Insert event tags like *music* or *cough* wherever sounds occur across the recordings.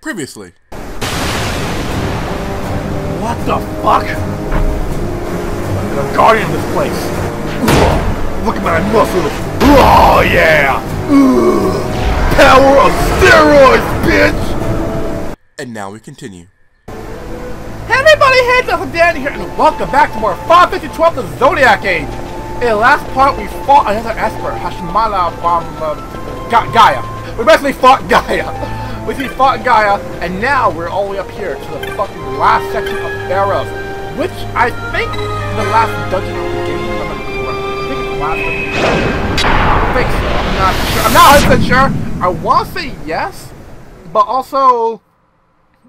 Previously. What the fuck? I'm the guardian of this place. Look at my muscles. Oh yeah! Power of steroids, bitch! And now we continue. Hey everybody, hey, Dustin Danny here, and welcome back to more Final Fantasy 12 The Zodiac Age. In the last part, we fought another Esper, Hashimala from uh, Ga Gaia. We basically fought *laughs* Gaia. We fought Gaia, and now we're all the way up here to the fucking last section of Eros, which I think the last dungeon of the game. I'm correct. I think it's the last dungeon. I think so. I'm not sure. I'm not 100% sure. I want to say yes, but also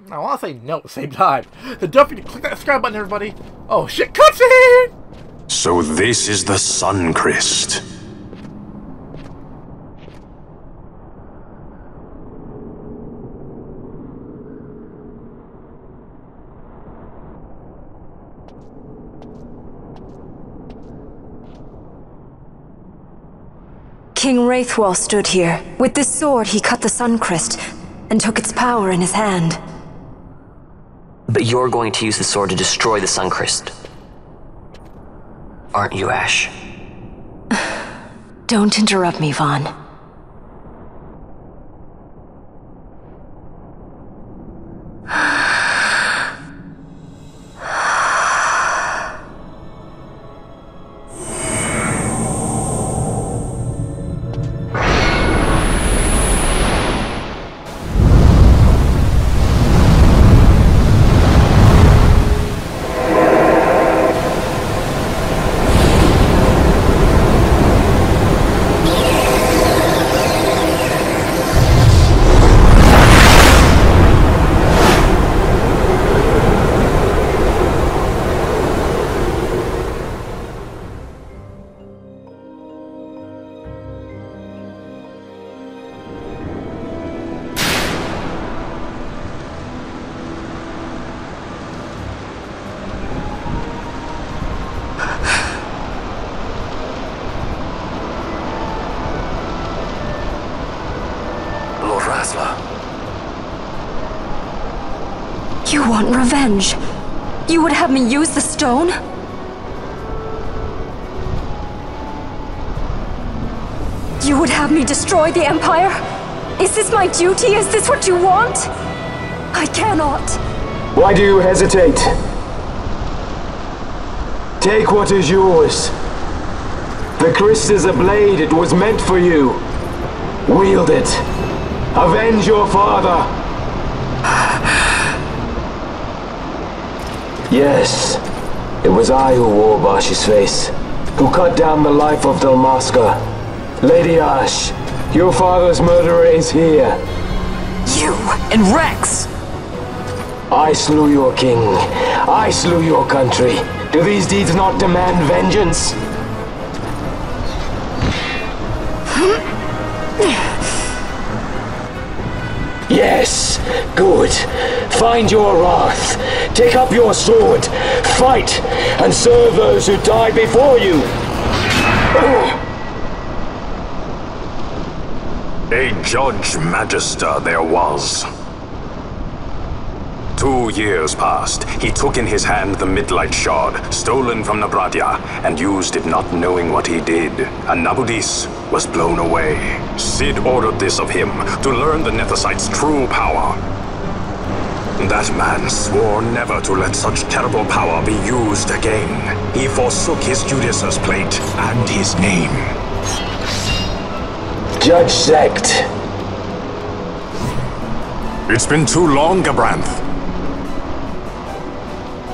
I want to say no at the same time. So don't forget to click that subscribe button, everybody. Oh shit, cutscene! So this is the Suncrest. King Raithwall stood here. With this sword, he cut the Suncrest and took its power in his hand. But you're going to use the sword to destroy the Suncrest. Aren't you, Ashe? *sighs* Don't interrupt me, Vaan. You want revenge? You would have me use the stone? You would have me destroy the Empire? Is this my duty? Is this what you want? I cannot. Why do you hesitate? Take what is yours. The Christ is a blade, it was meant for you. Wield it. Avenge your father. Yes, it was I who wore Basch's face, who cut down the life of Dalmasca. Lady Ashe, your father's murderer is here. You and Rex! I slew your king. I slew your country. Do these deeds not demand vengeance? *laughs* Yes, good. Find your wrath. Take up your sword. Fight and serve those who died before you. A Judge Magister there was. Two years passed. He took in his hand the Midlight Shard, stolen from Nabradia, and used it not knowing what he did. And Nabudis was blown away. Cid ordered this of him, to learn the Nethicite's true power. That man swore never to let such terrible power be used again. He forsook his Judicious plate and his name. Judge Sect. It's been too long, Gabranth.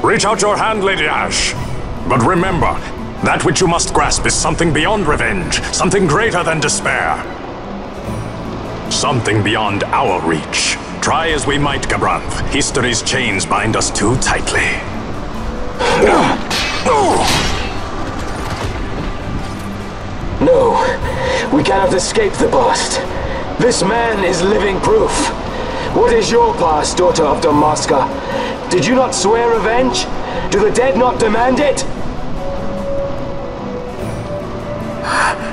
Reach out your hand, Lady Ashe. But remember, that which you must grasp is something beyond revenge, something greater than despair. Something beyond our reach. Try as we might, Gabranth, history's chains bind us too tightly. No, we cannot escape the past. This man is living proof. What is your past, daughter of Dalmasca? Did you not swear revenge? Do the dead not demand it? 了。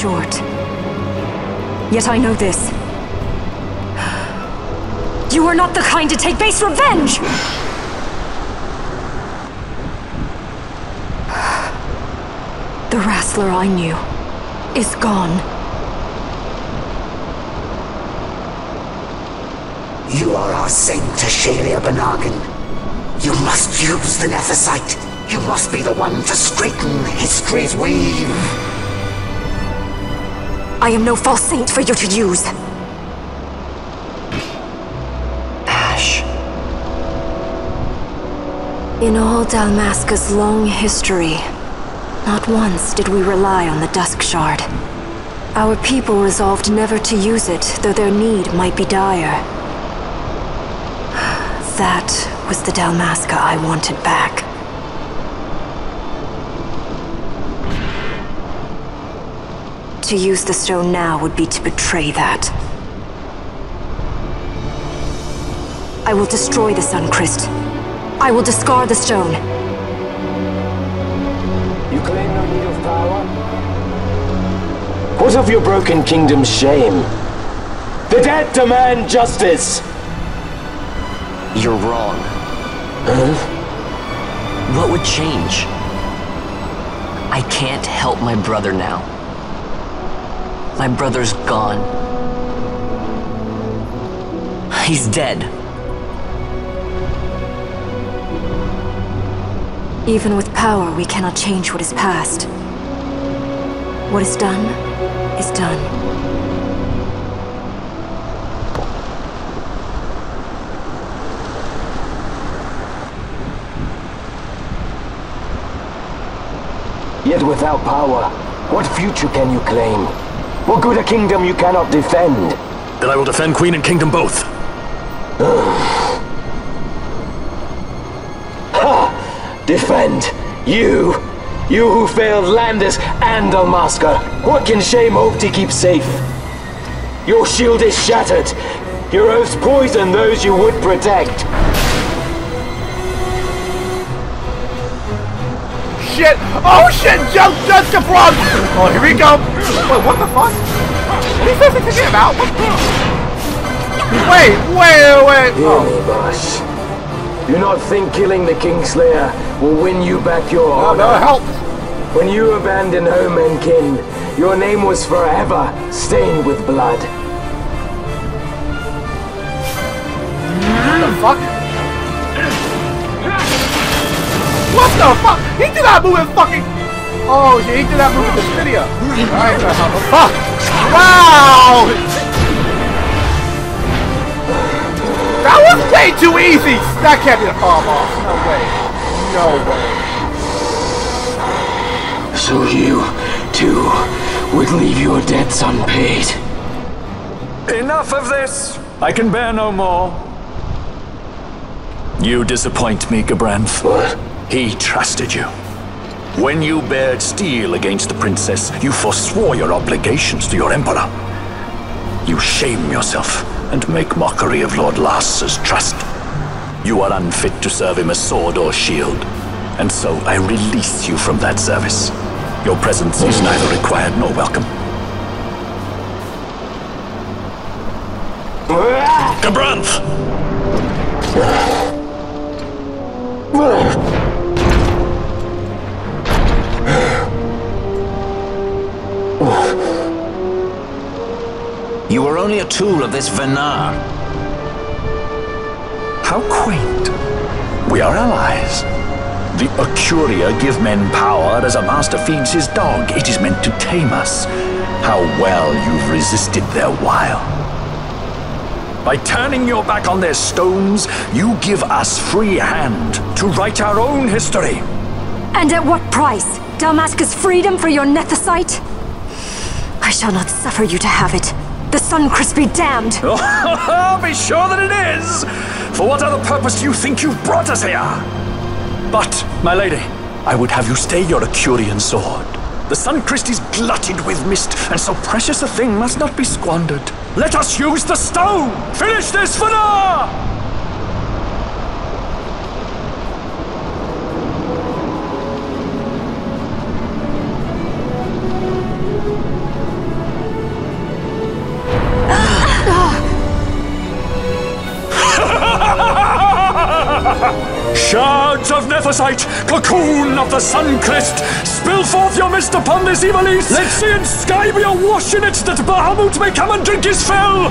Short. Yet I know this. You are not the kind to take base revenge! The Rassler I knew is gone. You are our saint, Tashalia B'nargin. You must use the Nethicite. You must be the one to straighten history's weave. I am no false saint for you to use. Ashe. In all Dalmasca's long history, not once did we rely on the Dusk Shard. Our people resolved never to use it, though their need might be dire. *sighs* That was the Dalmasca I wanted back. To use the stone now would be to betray that. I will destroy the Suncrest. I will discard the stone. You claim no need of power? What of your broken kingdom's shame? The dead demand justice! You're wrong. Huh? What would change? I can't help my brother now. My brother's gone. He's dead. Even with power, we cannot change what is past. What is done, is done. Yet without power, what future can you claim? What good a kingdom you cannot defend? Then I will defend Queen and Kingdom both. *sighs* ha! Defend? You? You who failed Landis and Dalmasca. What can shame hope to keep safe? Your shield is shattered. Your oaths poison those you would protect. Shit! Oh shit! Jump Jessica Frog! Oh, here we go! Wait, what the fuck? What are you supposed to about? Wait, wait, wait! Hear Oh, me, Basch. Do not think killing the Kingslayer will win you back your no, honor. no help! When you abandoned home and kin, your name was forever stained with blood. What the fuck? What the fuck? He did that move in fucking... Oh, yeah, he did that move in this video. Alright, uh, fuck! Wow! That was way too easy! That can't be the fall off. No way. No way. So you, too, would leave your debts unpaid. Enough of this! I can bear no more. You disappoint me, Gabranth. What? He trusted you. When you bared steel against the princess, you forswore your obligations to your emperor. You shame yourself and make mockery of Lord Larsa's trust. You are unfit to serve him as sword or shield, and so I release you from that service. Your presence is neither required nor welcome. Gabranth! You were only a tool of this Venat. How quaint. We are allies. The Occuria give men power as a master feeds his dog. It is meant to tame us. How well you've resisted their wile. By turning your back on their stones, you give us free hand to write our own history. And at what price? Damascus freedom for your Nethicite? I shall not suffer you to have it. The Suncrest be damned! *laughs* Oh, be sure that it is! For what other purpose do you think you've brought us here? But, my lady, I would have you stay your Occurian sword. The Suncrest is glutted with mist, and so precious a thing must not be squandered. Let us use the stone! Finish this for now! Cocoon of the sun crest, spill forth your mist upon this evil east. Let sea and sky be awash in it, that Bahamut may come and drink his fill.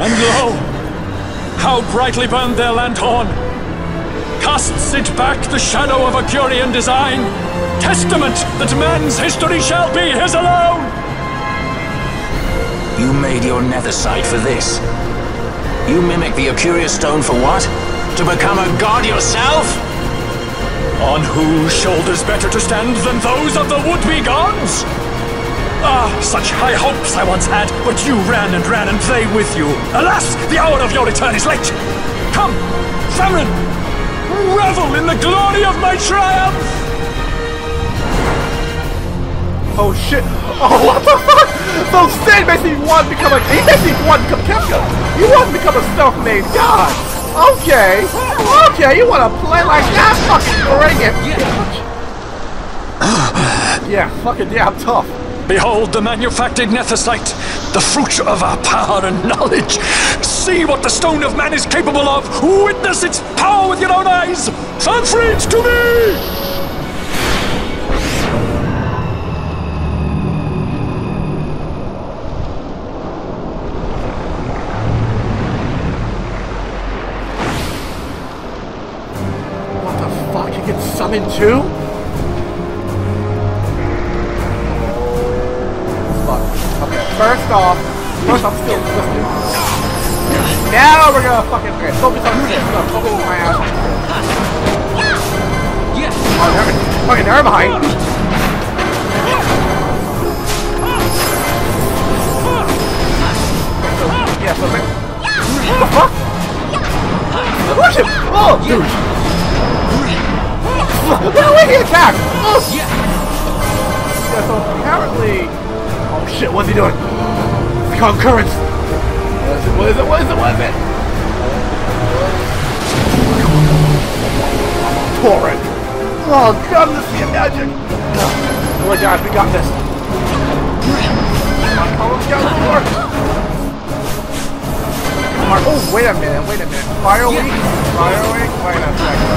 And lo, how brightly burned their lanthorn! It back the shadow of a Curian design, testament that man's history shall be his alone! You made your nethicite for this. You mimic the Occuria stone for what? To become a god yourself? On whose shoulders better to stand than those of the would-be gods? Ah, such high hopes I once had, but you ran and ran and they with you. Alas, the hour of your return is late. Come, Famine, revel in the glory of my triumph! Oh shit! Oh what the fuck? So Cid basically wanted to become a he basically wanted to become Kefka. He wanted to become a self-made god. Okay, okay, you want to play like that? Fucking bring it. Yeah, fucking damn tough. Behold the manufactured Nethicite, the fruit of our power and knowledge. See what the stone of man is capable of. Witness its power with your own eyes. Famfrit to me! What the fuck? You get summoned too? First off, first I'm still listening. Now we're gonna fucking okay, focus on this stuff. Focus on my ass. Oh, never, fucking never. So, yeah, so like, what the fuck? Push him! Oh, dude! The way he attacked! Oh! Yeah, so apparently... Oh shit, what's he doing? Concurrence! What is it, what is it, what is it, what is it? Torrent! Oh god, this is magic! Oh my god, we got this! Come on, come on, got! Come on, oh, wait a minute, wait a minute. Fire week? Fire week? Wait a second.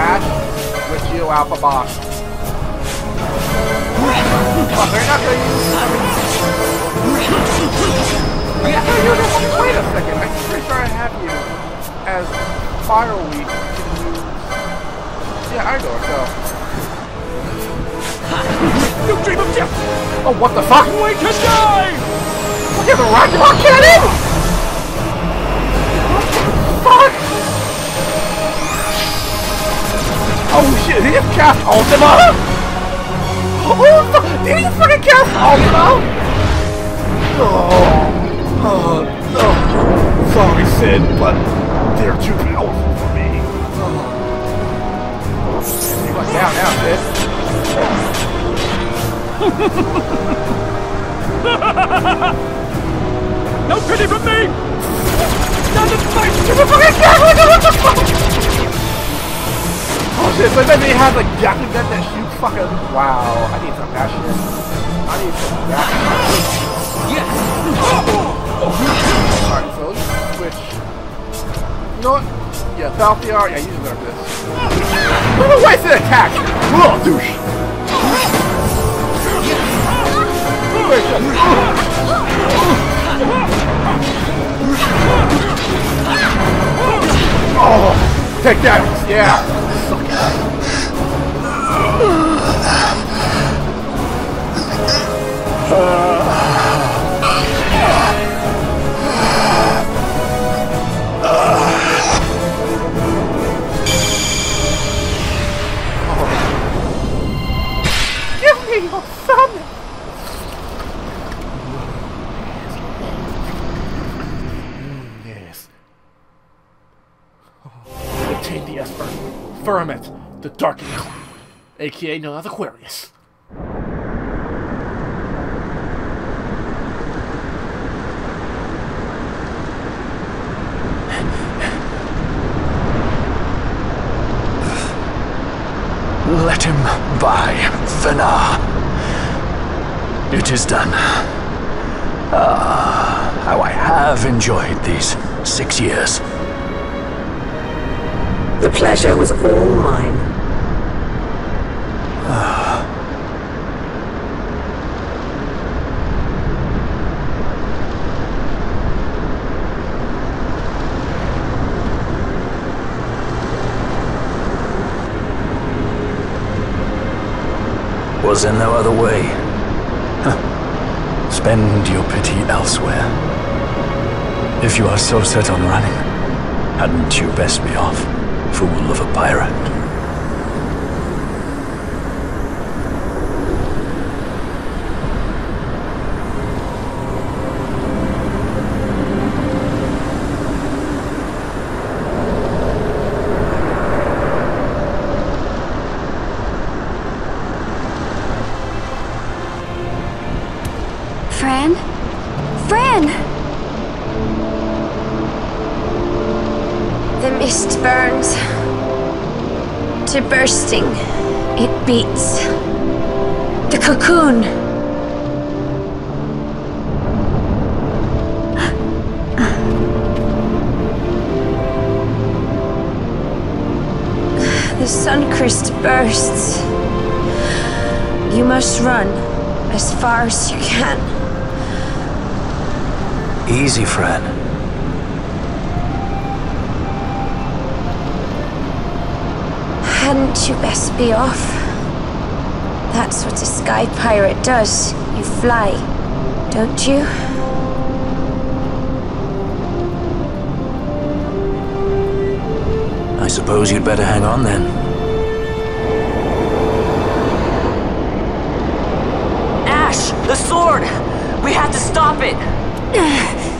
Ashe, with you, Alpha Boss. Oh, they're not gonna use Wait a second. I'm pretty sure I have you as Fire Week. Yeah, Igor, so. You dream of death! Oh, what the fuck? Wake and die! Look at the rocket rock cannon! Fuck! Oh shit, did he just cast Ultima? Oh, fuck! Did he just fucking cast Ultima? Oh, oh, no. Sorry, Cid, but they're too powerful for me. Oh. You down now, Cid. No pity from me! And fight! Get the fucking gun! What the fuck? Oh shit, so then they have like Gatling gun that shoots fucking... Wow, I need some that shit. I need some that. So let's switch. You know what? Yeah, Balthier, yeah, you deserve this. What a wasted attack! Oh, douche! Oh, take that! Yeah! Suck it. Give *sighs* uh, Dark Eagle, aka known as Aquarius. Let him by, Venat. It is done. Ah, how I have enjoyed these six years. The pleasure was all mine. *sighs* Was there no other way? Huh. Spend your pity elsewhere. If you are so set on running, hadn't you best be off, fool of a pirate? To bursting. It beats. The cocoon. The Suncrest bursts. You must run as far as you can. Easy, Fran. Hadn't you best be off? That's what a sky pirate does. You fly, don't you? I suppose you'd better hang on then. Ashe! The sword! We have to stop it! *sighs* *sighs* *sighs*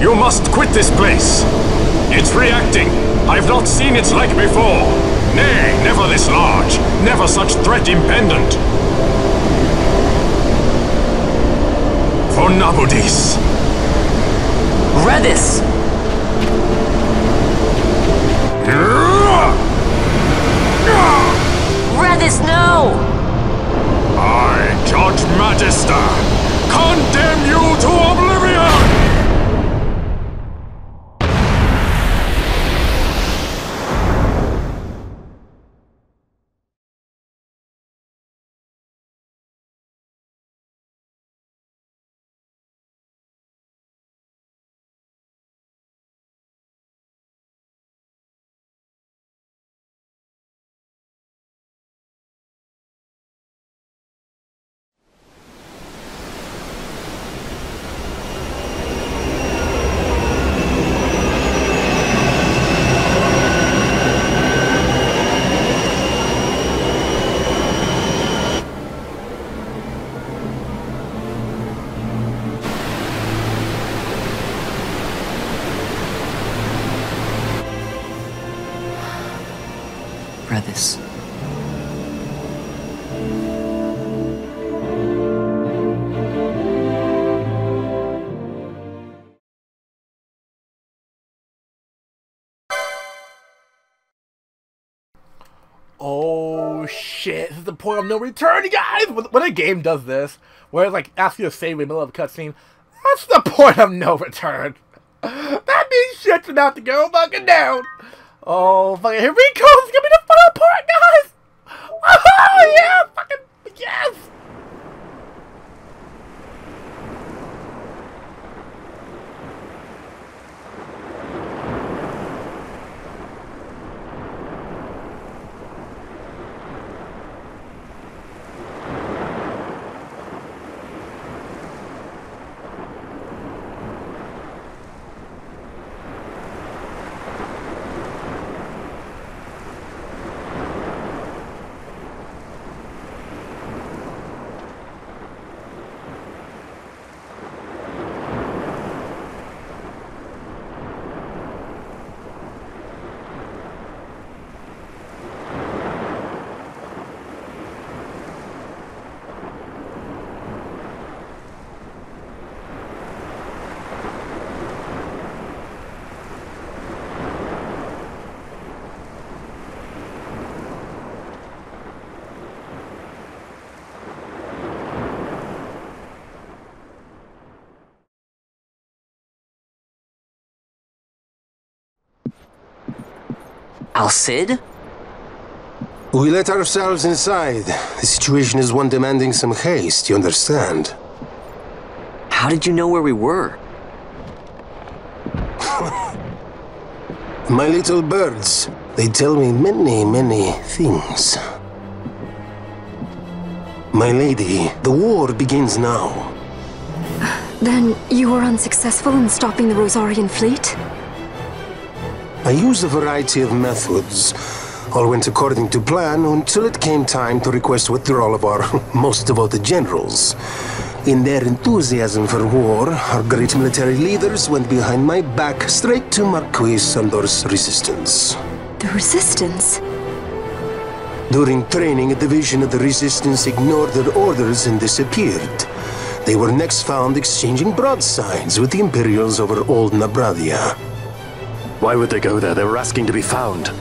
You must quit this place. It's reacting. I've not seen its like before. Nay, never this large. Never such threat impendent. For Nabudis. Reddas! Reddas, no! I, Judge Magister, condemn you to oblivion! Point of no return, guys! When, a game does this, where it like asks you to save in the middle of a cutscene, that's the point of no return. *laughs* That means shit's about to go fucking down. Oh, fucking, here we go! It's gonna be the final part, guys! Al Cid? We let ourselves inside. The situation is one demanding some haste, you understand? How did you know where we were? *laughs* My little birds, they tell me many, many things. My lady, the war begins now. Then you were unsuccessful in stopping the Rosarian fleet? I used a variety of methods. All went according to plan until it came time to request withdrawal of our *laughs* most devoted generals. In their enthusiasm for war, our great military leaders went behind my back straight to Marquis Sandor's resistance. The Resistance? During training, a division of the Resistance ignored their orders and disappeared. They were next found exchanging broadsides with the Imperials over Old Nabradia. Why would they go there? They were asking to be found.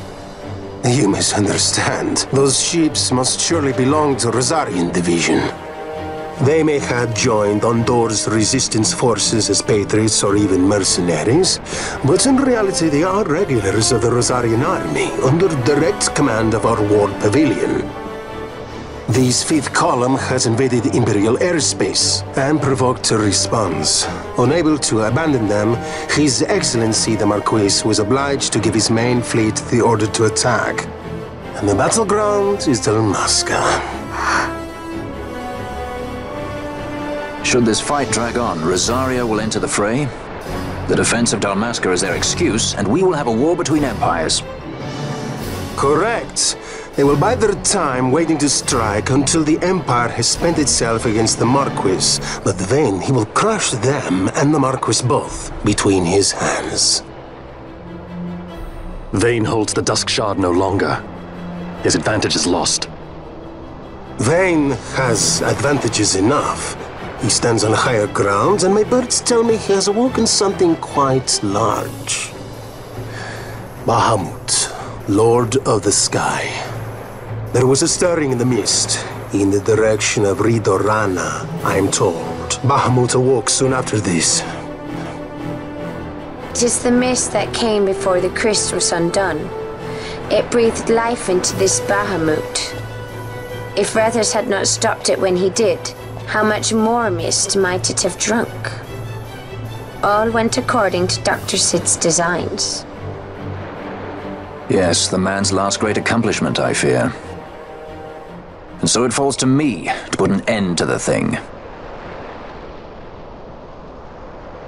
You misunderstand. Those ships must surely belong to Rosarian Division. They may have joined Ondore's resistance forces as patriots or even mercenaries, but in reality they are regulars of the Rosarian army, under direct command of our war pavilion. This fifth column has invaded Imperial airspace and provoked a response. Unable to abandon them, His Excellency the Marquis was obliged to give his main fleet the order to attack. And the battleground is Dalmasca. Should this fight drag on, Rosaria will enter the fray. The defense of Dalmasca is their excuse, and we will have a war between empires. Correct. They will bide their time waiting to strike until the Empire has spent itself against the Marquis. But then he will crush them and the Marquis both between his hands. Vayne holds the Dusk Shard no longer. His advantage is lost. Vayne has advantages enough. He stands on higher grounds, and my birds tell me he has awoken something quite large. Bahamut, Lord of the Sky. There was a stirring in the mist, in the direction of Ridorana, I am told. Bahamut awoke soon after this. Tis the mist that came before the crystal was undone. It breathed life into this Bahamut. If Reddas had not stopped it when he did, how much more mist might it have drunk? All went according to Dr. Cid's designs. Yes, the man's last great accomplishment, I fear. And so it falls to me to put an end to the thing.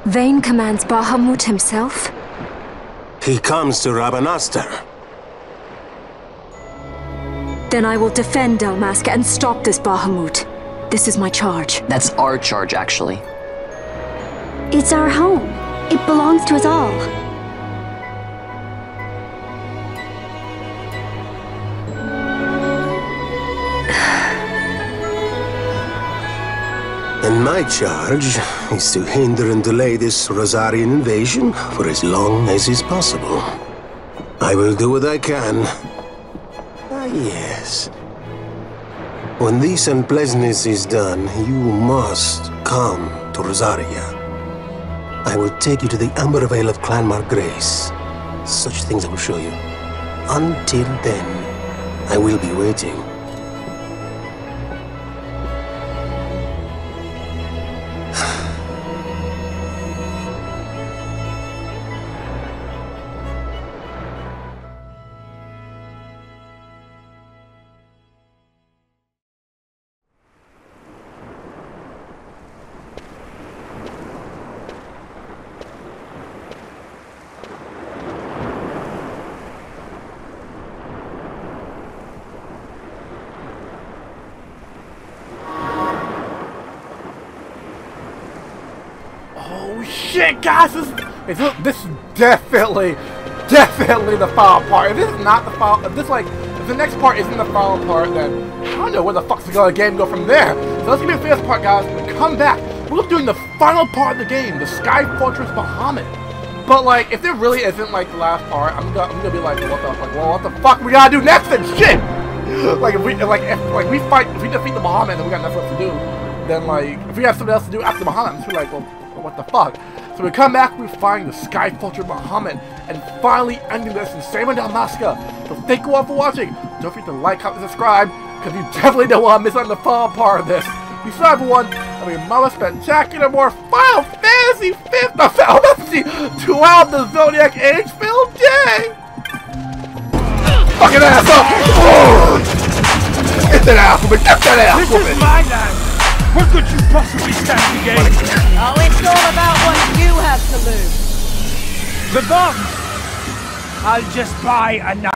Vayne commands Bahamut himself? He comes to Rabanastre. Then I will defend Dalmasca and stop this Bahamut. This is my charge. That's our charge, actually. It's our home. It belongs to us all. My charge is to hinder and delay this Rosarian invasion for as long as is possible. I will do what I can. Ah, yes. When this unpleasantness is done, you must come to Rosaria. I will take you to the Amber Vale of Clan Margrace. Such things I will show you. Until then, I will be waiting. Shit, guys! This, is, this is definitely, definitely the final part. If this is not the final, if this like, if the next part isn't the final part, then I don't know where the fuck's the game go from there. So let's give me the first part, guys. When we come back, we're doing the final part of the game, the Sky Fortress Bahamut. But like, if there really isn't like the last part, I'm gonna, I'm gonna be like, what the, like, well, what the fuck we gotta do next and Shit! *laughs* Like if we, like if like we fight, if we defeat the Bahamut, then we got nothing else to do. Then like, if we have something else to do after the Bahamut, I'm just like, well, what the fuck? So we come back, we find the Sky Vulture Muhammad, and finally ending this in Saman Dalmasca. So thank you all for watching. Don't forget to like, comment, and subscribe, because you definitely don't want to miss out on the fun part of this. You saw everyone, I mean, Mama spectacular more Final Fantasy 5th, no, *laughs* Final Fantasy 12 the Zodiac Age film day! Fucking ass up! Oh! Get that ass woman! Get that ass This is my land! What could you possibly stand to gain? It's all about what you have to lose. The bomb! I'll just buy another.